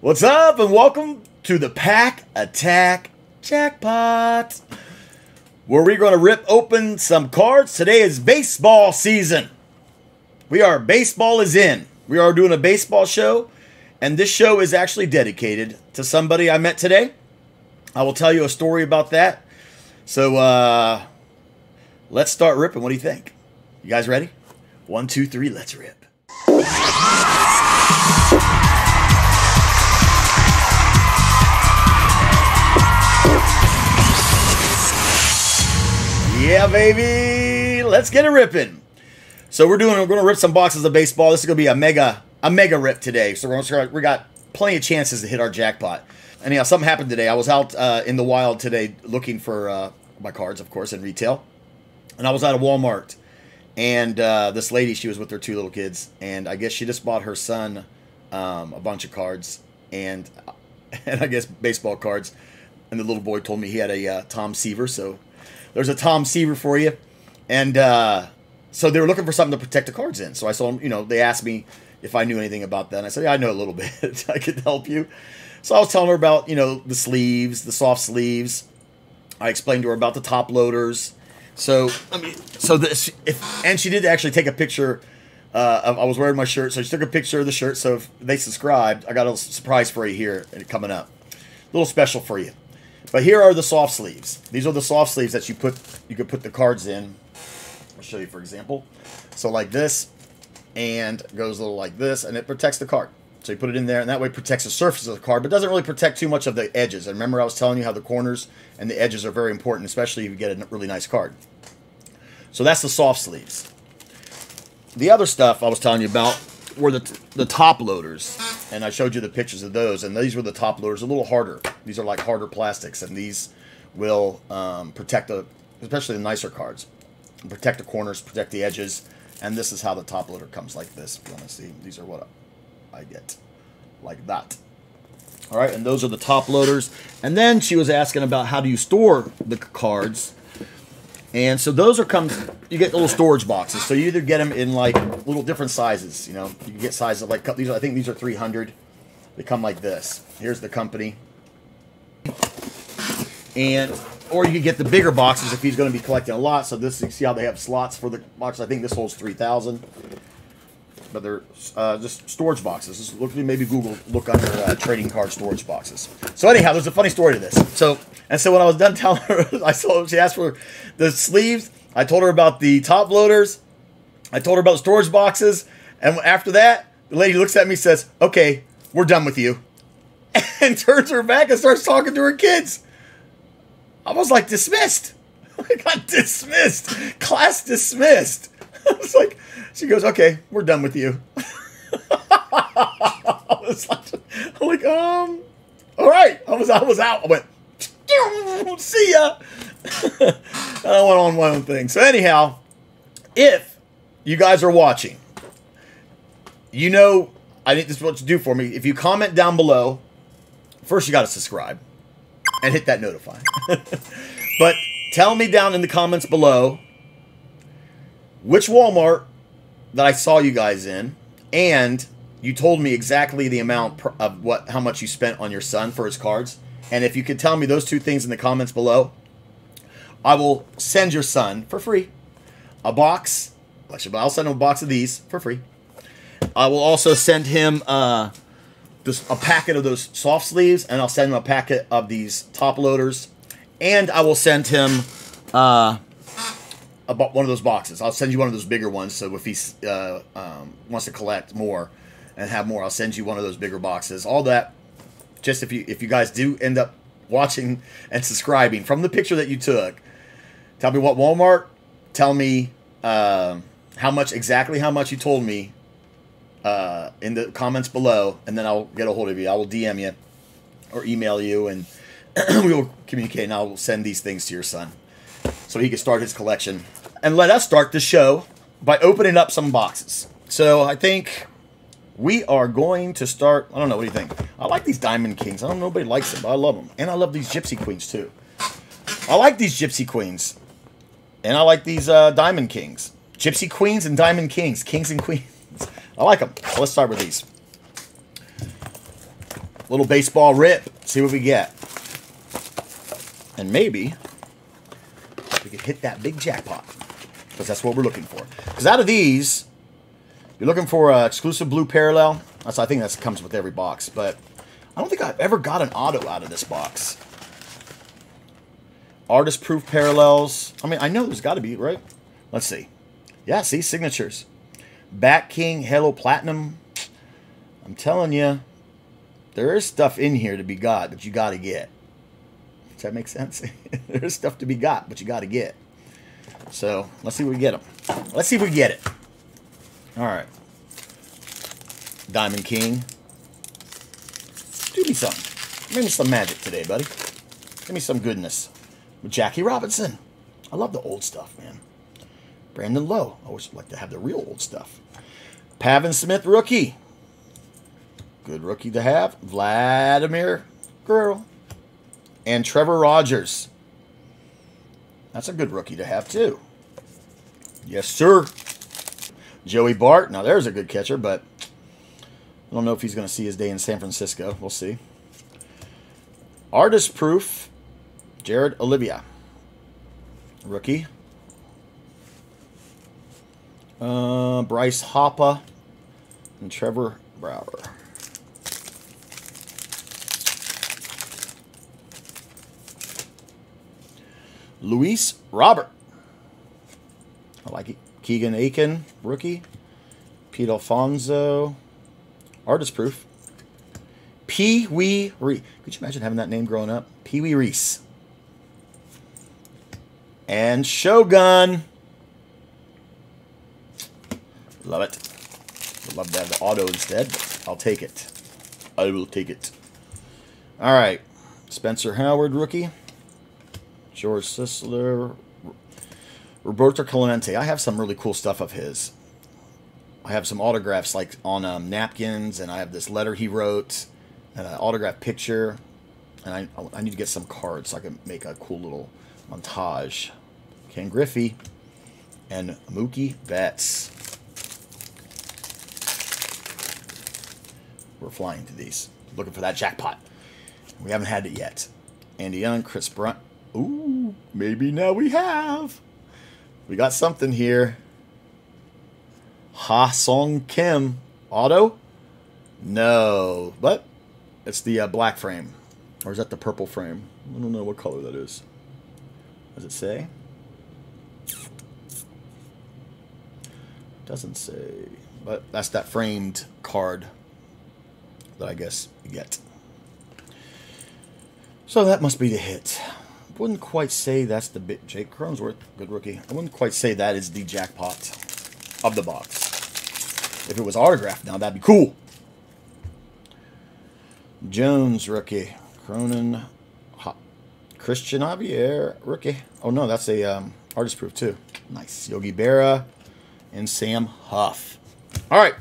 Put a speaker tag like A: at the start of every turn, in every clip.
A: What's up, and welcome to the Pack Attack Jackpot, where we're going to rip open some cards. Today is baseball season. We are baseball is in. We are doing a baseball show, and this show is actually dedicated to somebody I met today. I will tell you a story about that. So, uh, let's start ripping. What do you think? You guys ready? One, two, three, let's rip. Yeah, baby. Let's get it ripping. So we're doing. We're going to rip some boxes of baseball. This is going to be a mega, a mega rip today. So we're going to, we got plenty of chances to hit our jackpot. Anyhow, something happened today. I was out uh, in the wild today looking for uh, my cards, of course, in retail, and I was at a Walmart, and uh, this lady, she was with her two little kids, and I guess she just bought her son um, a bunch of cards, and and I guess baseball cards. And the little boy told me he had a uh, Tom Seaver, so there's a Tom Seaver for you. And uh, so they were looking for something to protect the cards in. So I saw them, you know, they asked me if I knew anything about that. And I said, yeah, I know a little bit. I could help you. So I was telling her about, you know, the sleeves, the soft sleeves. I explained to her about the top loaders. So, I mean, so this, if, and she did actually take a picture. Uh, of, I was wearing my shirt, so she took a picture of the shirt. So if they subscribed, I got a surprise for you here coming up. A little special for you. But here are the soft sleeves. These are the soft sleeves that you put you could put the cards in. I'll show you for example. So like this, and goes a little like this, and it protects the card. So you put it in there, and that way protects the surface of the card, but doesn't really protect too much of the edges. And remember I was telling you how the corners and the edges are very important, especially if you get a really nice card. So that's the soft sleeves. The other stuff I was telling you about were the, the top loaders. And I showed you the pictures of those. And these were the top loaders, a little harder. These are like harder plastics. And these will um, protect the, especially the nicer cards. Protect the corners, protect the edges. And this is how the top loader comes like this. If you want to see, these are what I get. Like that. All right, and those are the top loaders. And then she was asking about how do you store the cards. And so those are come, you get little storage boxes. So you either get them in like little different sizes. You know, you get sizes like these. Are, I think these are 300. They come like this. Here's the company. And or you can get the bigger boxes if he's going to be collecting a lot. So this, you see how they have slots for the box. I think this holds 3,000. But they're uh, just storage boxes. Just look, maybe Google look under uh, trading card storage boxes. So anyhow, there's a funny story to this. So and so when I was done telling her, I saw she asked for the sleeves. I told her about the top loaders. I told her about storage boxes. And after that, the lady looks at me and says, Okay, we're done with you. And turns her back and starts talking to her kids. I was like, dismissed. I got dismissed. Class dismissed. I was like, she goes, Okay, we're done with you. I was like, I'm like, um, all right. I was I was out. I went, see ya. I went on my own thing. So anyhow, if you guys are watching, you know I think this is what you do for me. If you comment down below, first you got to subscribe and hit that notify. but tell me down in the comments below which Walmart that I saw you guys in, and you told me exactly the amount of what how much you spent on your son for his cards. And if you could tell me those two things in the comments below, I will send your son for free a box. I'll send him a box of these for free. I will also send him uh, a packet of those soft sleeves, and I'll send him a packet of these top loaders, and I will send him uh, about one of those boxes. I'll send you one of those bigger ones. So if he uh, um, wants to collect more and have more, I'll send you one of those bigger boxes. All that just if you if you guys do end up watching and subscribing from the picture that you took, tell me what Walmart. Tell me uh, how much exactly how much you told me uh, in the comments below, and then I'll get a hold of you. I will DM you or email you, and we will communicate. And I will send these things to your son so he can start his collection. And let us start the show by opening up some boxes. So I think we are going to start. I don't know. What do you think? I like these Diamond Kings. I don't know. Nobody likes them, but I love them. And I love these Gypsy Queens, too. I like these Gypsy Queens. And I like these uh, Diamond Kings. Gypsy Queens and Diamond Kings. Kings and Queens. I like them. let's start with these. Little baseball rip. See what we get. And maybe we could hit that big jackpot. Because that's what we're looking for. Because out of these, you're looking for an exclusive blue parallel. That's I think that comes with every box. But I don't think I've ever got an auto out of this box. Artist proof parallels. I mean, I know there's got to be, right? Let's see. Yeah, see, signatures. Bat King, Halo Platinum. I'm telling you, there is stuff in here to be got, but you got to get. Does that make sense? there is stuff to be got, but you got to get. So let's see if we get them. Let's see if we get it. All right. Diamond King. Do me something. Give me some magic today, buddy. Give me some goodness. Jackie Robinson. I love the old stuff, man. Brandon Lowe. I always like to have the real old stuff. Pavin Smith, rookie. Good rookie to have. Vladimir Guerrero. And Trevor Rogers. That's a good rookie to have, too. Yes, sir. Joey Bart. Now, there's a good catcher, but I don't know if he's going to see his day in San Francisco. We'll see. Artist proof. Jared Oliva. Rookie. Uh, Bryce Harper and Trevor Brower. Luis Robert. I like it. Keegan Akin, rookie. Pete Alfonso. Artist proof. Pee Wee Reese. Could you imagine having that name growing up? Pee Wee Reese. And Shogun. Love it. Would love to have the auto instead, but I'll take it. I will take it. All right. Spencer Howard, rookie. George Sisler. Roberto Clemente. I have some really cool stuff of his. I have some autographs like on um, napkins, and I have this letter he wrote, and an autograph picture. And I, I need to get some cards so I can make a cool little montage. Ken Griffey and Mookie Betts. We're flying to these. Looking for that jackpot. We haven't had it yet. Andy Young, Chris Brunt. Ooh, maybe now we have. We got something here. Ha-Seong Kim. Auto? No. But it's the uh, black frame. Or is that the purple frame? I don't know what color that is. Does it say? Doesn't say. But that's that framed card that I guess you get. So that must be the hit. Wouldn't quite say that's the bit. Jake Cronenworth, good rookie. I wouldn't quite say that is the jackpot of the box. If it was autographed now, that'd be cool. Jones, rookie. Cronin, hot. Christian Javier, rookie. Oh no, that's a um, artist proof too. Nice. Yogi Berra and Sam Huff. All right.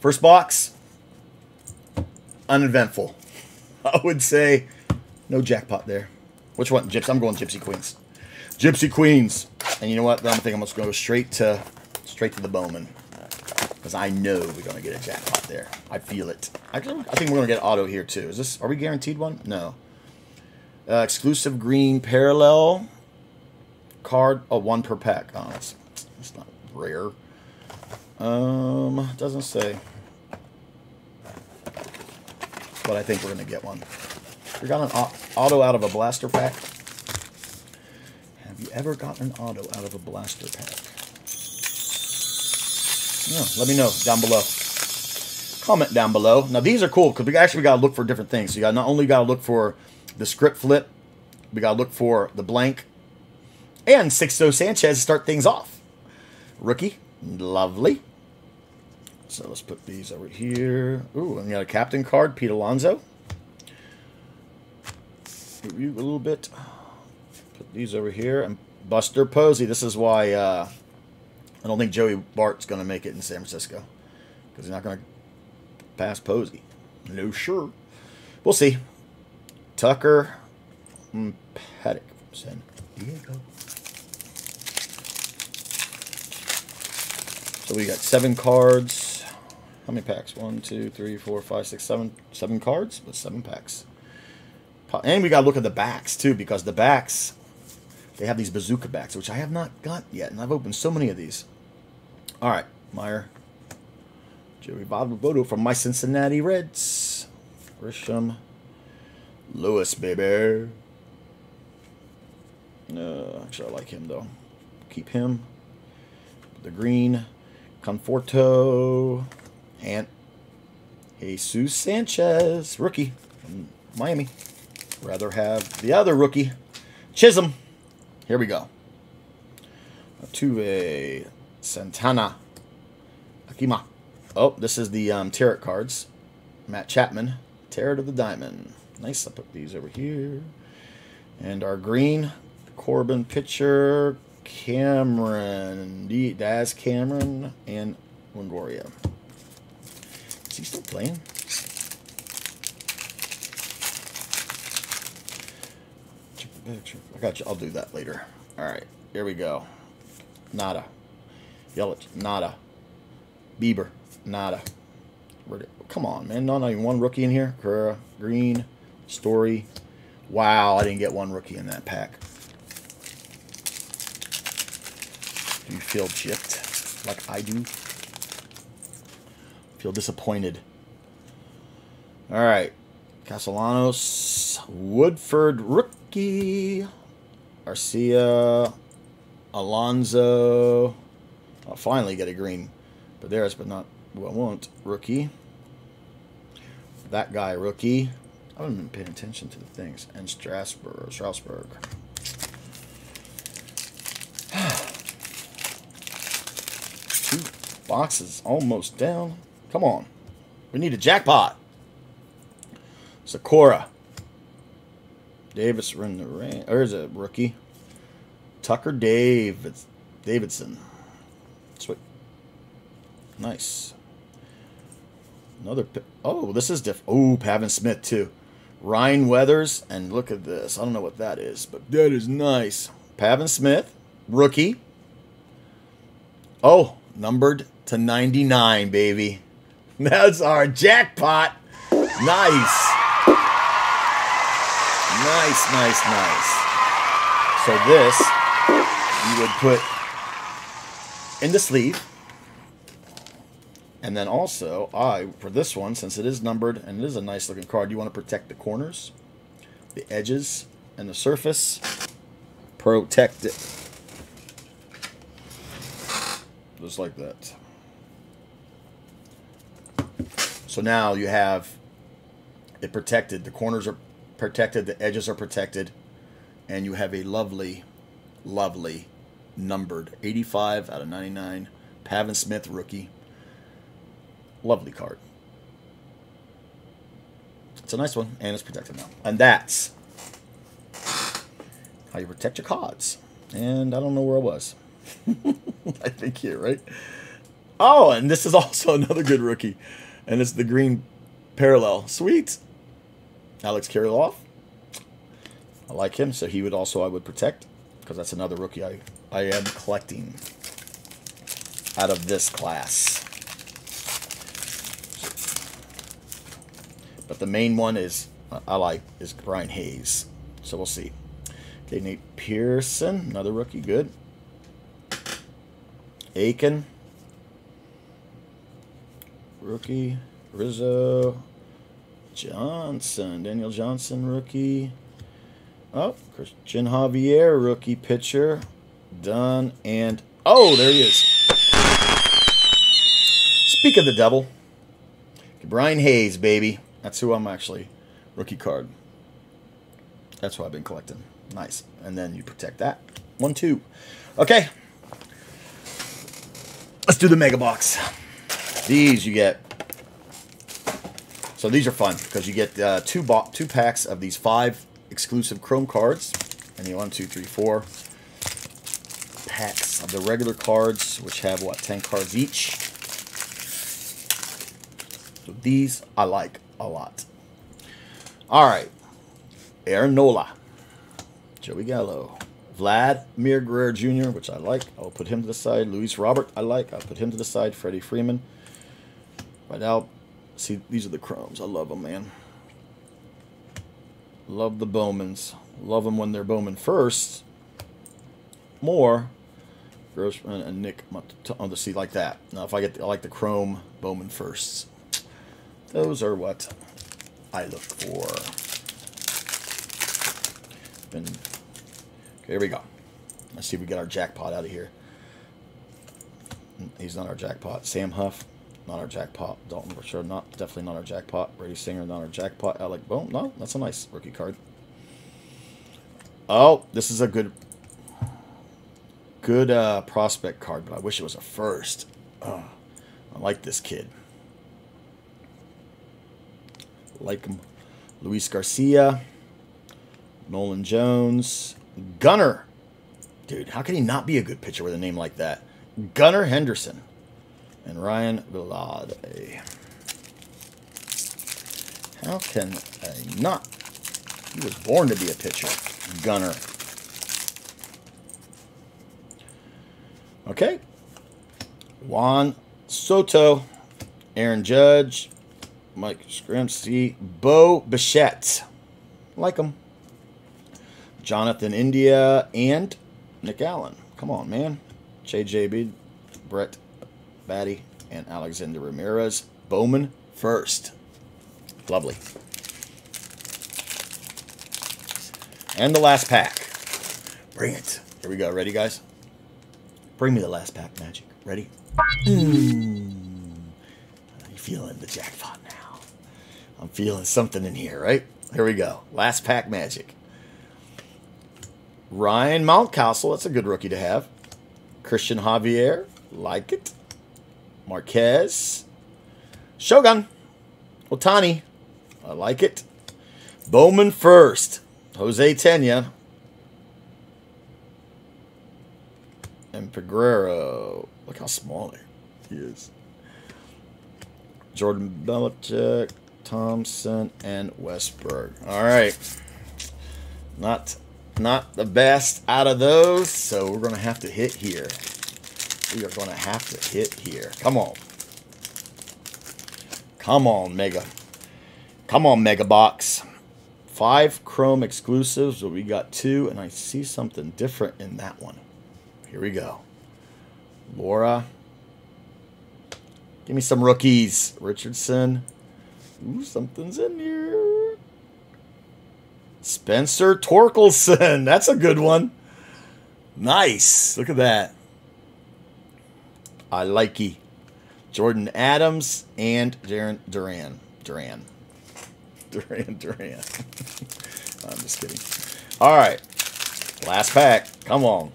A: First box uneventful. I would say no jackpot there. Which one? Gypsy. I'm going Gypsy Queens. Gypsy Queens. And you know what? I'm think I'm just going to go straight to straight to the Bowman. Because I know we're going to get a jackpot there. I feel it. Actually, I think we're going to get auto here too. Is this? Are we guaranteed one? No. Uh, exclusive green parallel card. Oh, one per pack. Oh, that's, that's not rare. Um, doesn't say but I think we're going to get one. We got an auto out of a blaster pack. Have you ever gotten an auto out of a blaster pack? No, let me know down below. Comment down below. Now these are cool because we actually got to look for different things. So you got not only got to look for the script flip, we got to look for the blank, and Sixto Sanchez to start things off. Rookie, lovely. So let's put these over here. Ooh, and got a captain card, Pete Alonso. Review a little bit. Put these over here. And Buster Posey. This is why uh, I don't think Joey Bart's going to make it in San Francisco. Because he's not going to pass Posey. No sure. We'll see. Tucker mm, Paddack from San Diego. So we got seven cards. How many packs? One, two, three, four, five, six, seven. Seven cards but seven packs. And we got to look at the backs, too, because the backs, they have these bazooka backs, which I have not got yet. And I've opened so many of these. All right, Meyer. Joey Votto from my Cincinnati Reds. Grisham. Lewis, baby. No, actually, I like him, though. Keep him. The green. Conforto. And Jesus Sanchez, rookie from Miami. Rather have the other rookie, Chisholm. Here we go. Tuve Santana. Akima. Oh, this is the um, Tarot cards. Matt Chapman. Tarot of the Diamond. Nice. I'll put these over here. And our green Corbin pitcher, Cameron. Daz Cameron and Longoria. He still playing? Eh, I got you. I'll do that later. All right. Here we go. Nada. Yelich. Nada. Bieber. Nada. Come on, man. No, not even one rookie in here. Carrera. Green. Story. Wow, I didn't get one rookie in that pack. Do you feel gypped like I do? Feel disappointed. All right. Castellanos. Woodford rookie. Arcia. Alonso. I'll finally get a green. But there's, but not who I want. Rookie. That guy, rookie. I haven't been paying attention to the things. And Strasburg. Strasburg. Two boxes almost down. Come on. We need a jackpot. Sakura. Davis in the rain. There's a rookie. Tucker David Davidson. Sweet. Nice. Another. Oh, this is diff. Oh, Pavin Smith too. Ryan Weathers, and look at this. I don't know what that is, but that is nice. Pavin Smith, rookie. Oh, numbered to 99, baby. That's our jackpot. Nice. Nice, nice, nice. So this you would put in the sleeve. And then also, I for this one, since it is numbered and it is a nice looking card, you want to protect the corners, the edges, and the surface. Protect it. Just like that. So now you have it protected. The corners are protected, the edges are protected, and you have a lovely, lovely numbered 85 out of 99 Pavin Smith rookie. Lovely card. It's a nice one, and it's protected now. And that's how you protect your cards. And I don't know where I was. I think here, right? Oh, and this is also another good rookie. And it's the green parallel. Sweet. Alex Kirilloff. I like him, so he would also I would protect because that's another rookie I, I am collecting out of this class. But the main one is I like is Brian Hayes. So we'll see. Okay, Nate Pearson, another rookie, good. Akin, rookie. Rizzo, Johnson, Daniel Johnson, rookie. Oh, Christian Javier, rookie pitcher. Done. And, oh, there he is. Speak of the devil. Brian Hayes, baby. That's who I'm actually. Rookie card. That's who I've been collecting. Nice. And then you protect that. One, two. Okay. Let's do the mega box. These you get so these are fun because you get uh, two two packs of these five exclusive Chrome cards, and the one, two, three, four packs of the regular cards, which have what ten cards each. So these I like a lot. All right, Aaron Nola, Joey Gallo, Vladimir Guerrero Jr., which I like. I'll put him to the side. Luis Robert, I like. I'll put him to the side. Freddie Freeman. Right now, see, these are the chromes. I love them, man. Love the Bowmans. Love them when they're Bowman first. More. Grossman and uh, uh, Nick on the seat like that. Now, if I get, the, I like the chrome Bowman firsts. Those are what I look for. And okay, here we go. Let's see if we get our jackpot out of here. He's not our jackpot. Sam Huff, not our jackpot. Dalton for sure, not definitely not our jackpot. Brady Singer, not our jackpot. Alec Bohm, no, that's a nice rookie card. Oh, this is a good, good uh, prospect card, but I wish it was a first. Oh, I like this kid. Like him. Luis Garcia, Nolan Jones, Gunner. Dude, how can he not be a good pitcher with a name like that? Gunnar Henderson and Ryan Vilade. How can I not? He was born to be a pitcher. gunner. Okay. Juan Soto, Aaron Judge, Mike Scrimsey, Bo Bichette. Like him. Jonathan India and Nick Allen. Come on, man. JJB, Brett Baty, and Alexander Ramirez. Bowman first. Lovely. And the last pack. Bring it. Here we go. Ready, guys? Bring me the last pack, Magic. Ready? Mm. You feeling the jackpot now? I'm feeling something in here, right? Here we go. Last pack Magic. Ryan Mountcastle. That's a good rookie to have. Christian Javier, like it. Marquez. Shogun. Ohtani. I like it. Bowman first. Jose Tena. And Peguero. Look how small he is. Jordan Belichick, Thompson, and Westburg. All right. Not not the best out of those, so we're going to have to hit here. We are going to have to hit here. Come on. Come on, Mega. Come on, Mega Box. Five Chrome exclusives, but we got two, and I see something different in that one. Here we go. Laura. Give me some rookies. Richardson. Ooh, something's in here. Spencer Torkelson. That's a good one. Nice. Look at that. I like you. Jordan Adams and Jarren Duran. Duran. Duran Duran. I'm just kidding. All right. Last pack. Come on.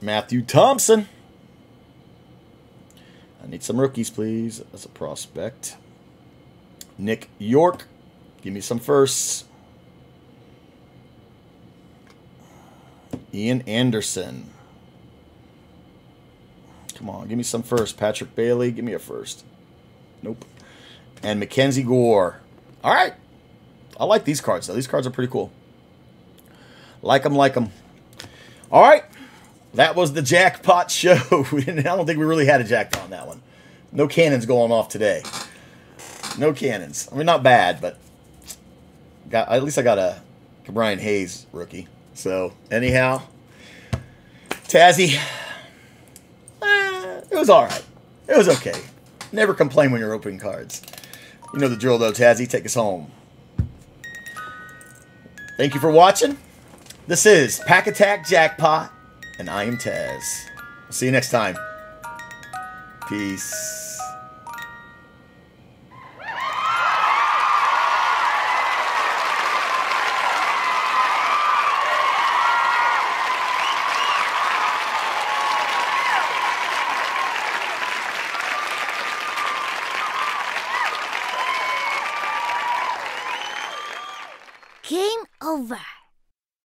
A: Matthew Thompson. I need some rookies, please, as a prospect. Nick Yorke. Give me some firsts. Ian Anderson. Come on, give me some first. Patrick Bailey, give me a first. Nope. And Mackenzie Gore. All right. I like these cards, though. These cards are pretty cool. Like them, like them. All right. That was the jackpot show. I don't think we really had a jackpot on that one. No cannons going off today. No cannons. I mean, not bad, but got at least I got a Brian Hayes rookie. So, anyhow, Tazzy, it was all right. It was okay. Never complain when you're opening cards. You know the drill, though, Tazzy. Take us home. Thank you for watching. This is Pack Attack Jackpot, and I am Taz. See you next time. Peace.